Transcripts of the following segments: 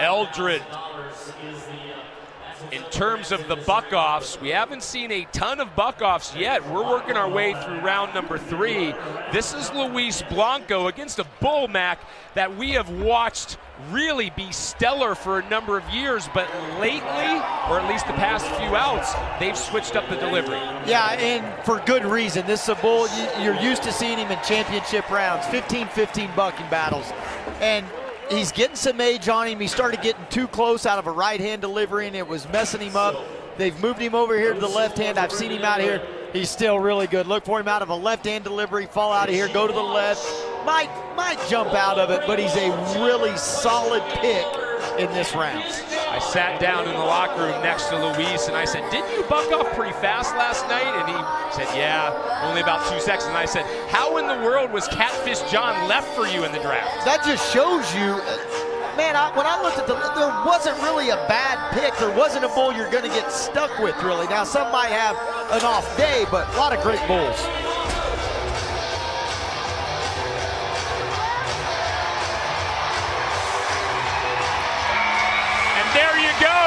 Eldred. In terms of the buck-offs, we haven't seen a ton of buck-offs yet. We're working our way through round number three. This is Luis Blanco against a bull, Mac, that we have watched really be stellar for a number of years, but lately, or at least the past few outs, they've switched up the delivery. Yeah, and for good reason. This is a bull, you're used to seeing him in championship rounds, 15-15 bucking battles. And he's getting some age on him. He started getting too close out of a right hand delivery, and it was messing him up. They've moved him over here to the left hand. I've seen him out here. He's still really good. Look for him out of a left hand delivery, fall out of here, go to the left. Might, might jump out of it, but he's a really solid pick in this round. I sat down in the locker room next to Luis and I said, Didn't you buck off pretty fast last night? And he said, Yeah, only about two seconds. And I said, How in the world was Catfish John left for you in the draft? That just shows you. Uh, man, I, when I looked at the, there wasn't really a bad pick. There wasn't a bull you're going to get stuck with, really. Now, some might have an off day, but a lot of great bulls. And there you go.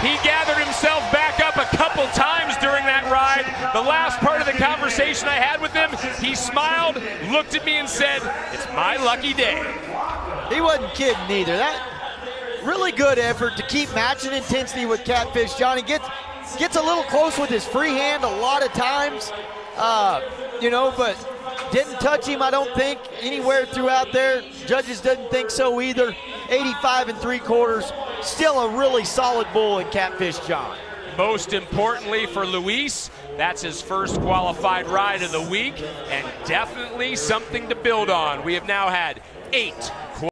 He gathered himself back up a couple times during that ride. The last part of the conversation I had with him, he smiled, looked at me and said, it's my lucky day. He wasn't kidding either. That really good effort to keep matching intensity with Catfish Johnny. Gets, gets a little close with his free hand a lot of times, uh, you know, but didn't touch him, I don't think, anywhere throughout there. Judges didn't think so either. 85 and three quarters. Still a really solid bull in Catfish John. Most importantly for Luis, that's his first qualified ride of the week and definitely something to build on. We have now had eight